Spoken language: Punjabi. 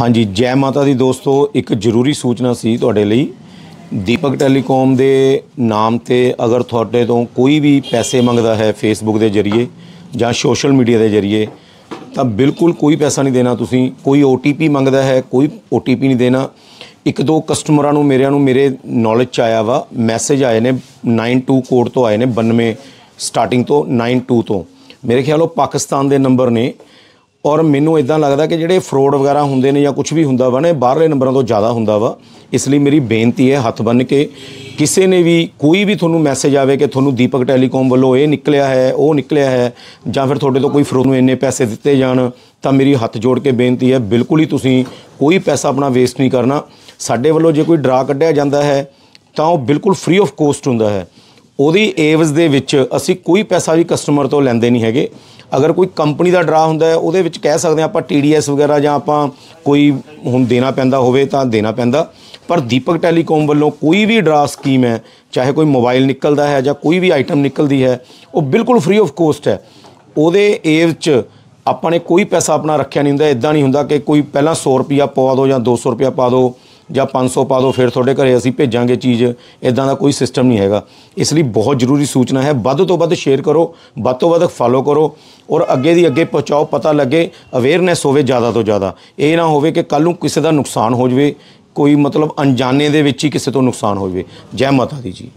ਹਾਂਜੀ, ਜੈ ਮਾਤਾ ਦੀ ਦੋਸਤੋ, ਇੱਕ ਜ਼ਰੂਰੀ ਸੂਚਨਾ ਸੀ ਤੁਹਾਡੇ ਲਈ। ਦੀਪਕ ਟੈਲੀਕਾਮ ਦੇ ਨਾਮ ਤੇ ਅਗਰ ਤੁਹਾਡੇ ਤੋਂ ਕੋਈ ਵੀ ਪੈਸੇ ਮੰਗਦਾ ਹੈ ਫੇਸਬੁੱਕ ਦੇ ਜ਼ਰੀਏ ਜਾਂ ਸੋਸ਼ਲ ਮੀਡੀਆ ਦੇ ਜ਼ਰੀਏ, ਤਾਂ ਬਿਲਕੁਲ ਕੋਈ ਪੈਸਾ ਨਹੀਂ ਦੇਣਾ ਤੁਸੀਂ। ਕੋਈ OTP ਮੰਗਦਾ ਹੈ, ਕੋਈ OTP ਨਹੀਂ ਦੇਣਾ। ਇੱਕ ਦੋ ਕਸਟਮਰਾਂ ਨੂੰ, ਮੇਰਿਆਂ ਨੂੰ ਮੇਰੇ ਨੌਲੇਜ ਚ ਆਇਆ ਵਾ ਮੈਸੇਜ ਆਏ ਨੇ 92 ਕੋਡ ਤੋਂ ਆਏ ਨੇ 92 ਸਟਾਰਟਿੰਗ ਤੋਂ 92 ਤੋਂ। ਮੇਰੇ ਖਿਆਲ ਉਹ ਪਾਕਿਸਤਾਨ ਦੇ ਨੰਬਰ ਨੇ। ਔਰ ਮੈਨੂੰ ਇਦਾਂ ਲੱਗਦਾ ਕਿ ਜਿਹੜੇ ਫਰੋਡ ਵਗੈਰਾ ਹੁੰਦੇ ਨੇ ਜਾਂ ਕੁਝ ਵੀ ਹੁੰਦਾ ਵਾ ਨੇ ਬਾਹਰਲੇ ਨੰਬਰਾਂ ਤੋਂ ਜ਼ਿਆਦਾ ਹੁੰਦਾ ਵਾ। ਇਸ ਲਈ ਮੇਰੀ ਬੇਨਤੀ ਹੈ ਹੱਥ ਬੰਨ ਕੇ ਕਿਸੇ ਨੇ ਵੀ ਕੋਈ ਵੀ ਤੁਹਾਨੂੰ ਮੈਸੇਜ ਆਵੇ ਕਿ ਤੁਹਾਨੂੰ ਦੀਪਕ ਟੈਲੀਕਾਮ ਵੱਲੋਂ ਇਹ ਨਿਕਲਿਆ ਹੈ, ਉਹ ਨਿਕਲਿਆ ਹੈ, ਜਾਂ ਫਿਰ ਤੁਹਾਡੇ ਤੋਂ ਕੋਈ ਫਰੋਡ ਨੂੰ ਇੰਨੇ ਪੈਸੇ ਦਿੱਤੇ ਜਾਣ, ਤਾਂ ਮੇਰੀ ਹੱਥ ਜੋੜ ਕੇ ਬੇਨਤੀ ਹੈ, ਬਿਲਕੁਲ ਹੀ ਤੁਸੀਂ ਕੋਈ ਪੈਸਾ ਆਪਣਾ ਵੇਸਟ ਨਹੀਂ ਕਰਨਾ। ਸਾਡੇ ਵੱਲੋਂ ਜੇ ਕੋਈ ਡਰਾ ਕੱਢਿਆ ਜਾਂਦਾ ਹੈ, ਤਾਂ ਉਹ ਬਿਲਕੁਲ ਫ੍ਰੀ ਆਫ ਕੋਸਟ ਹੁੰਦਾ ਹੈ। ਉਹਦੀ ਏਵਜ਼ ਦੇ ਵਿੱਚ ਅਸੀਂ ਕੋਈ ਪੈਸਾ ਵੀ ਕਸਟਮਰ ਤੋਂ ਲੈਂਦੇ ਨਹੀਂ ਹੈਗੇ। ਅਗਰ ਕੋਈ ਕੰਪਨੀ ਦਾ ਡਰਾ ਹੁੰਦਾ ਹੈ, ਉਹਦੇ ਵਿੱਚ ਕਹਿ ਸਕਦੇ ਹਾਂ ਆਪਾਂ TDS ਵਗੈਰਾ ਜਾਂ ਆਪਾਂ ਕੋਈ ਹੁਣ ਦੇਣਾ ਪੈਂਦਾ ਹੋਵੇ ਤਾਂ ਦੇਣਾ ਪੈਂਦਾ। ਪਰ ਦੀਪਕ ਟੈਲੀਕਾਮ ਵੱਲੋਂ ਕੋਈ ਵੀ ਡਰਾ ਸਕੀਮ ਹੈ, ਚਾਹੇ ਕੋਈ ਮੋਬਾਈਲ ਨਿਕਲਦਾ ਹੈ ਜਾਂ ਕੋਈ ਵੀ ਆਈਟਮ ਨਿਕਲਦੀ ਹੈ, ਉਹ ਬਿਲਕੁਲ ਫ੍ਰੀ ਆਫ ਕੋਸਟ ਹੈ। ਉਹਦੇ ਏਵ ਚ ਆਪਾਂ ਨੇ ਕੋਈ ਪੈਸਾ ਆਪਣਾ ਰੱਖਿਆ ਨਹੀਂ ਹੁੰਦਾ ਇਦਾਂ ਨਹੀਂ ਹੁੰਦਾ ਕਿ ਕੋਈ ਪਹਿਲਾਂ 100 ਰੁਪਿਆ ਪਵਾ ਦਿਓ ਜਾਂ 200 ਰੁਪਿਆ ਪਾ ਦਿਓ ਜਾਂ 500 ਪਾ ਦਿਓ, ਫਿਰ ਤੁਹਾਡੇ ਘਰੇ ਅਸੀਂ ਭੇਜਾਂਗੇ ਚੀਜ਼। ਇਦਾਂ ਦਾ ਕੋਈ ਸਿਸਟਮ ਨਹੀਂ ਹੈਗਾ। ਇਸ ਲਈ ਬਹੁਤ ਜ਼ਰੂਰੀ ਸੂਚਨਾ ਹੈ, ਵੱਧ ਤੋਂ ਵੱਧ ਸ਼ੇਅਰ ਕਰੋ, ਵੱਧ ਤੋਂ ਵੱਧ ਫਾਲੋ ਕਰੋ ਔਰ ਅੱਗੇ ਦੀ ਅੱਗੇ ਪਹੁੰਚਾਓ, ਪਤਾ ਲੱਗੇ ਅਵੇਅਰਨੈਸ ਹੋਵੇ ਜ਼ਿਆਦਾ ਤੋਂ ਜ਼ਿਆਦਾ। ਇਹ ਨਾ ਹੋਵੇ ਕਿ ਕੱਲ ਨੂੰ ਕਿਸੇ ਦਾ ਨੁਕਸਾਨ ਹੋ ਜਾਵੇ, ਕੋਈ ਮਤਲਬ ਅਣਜਾਣੇ ਦੇ ਵਿੱਚ ਹੀ ਕਿਸੇ ਤੋਂ ਨੁਕਸਾਨ ਹੋ ਜਾਵੇ। ਜੈ ਮਾਤਾ ਦੀ ਜੀ।